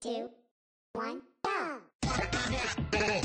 two, one, go!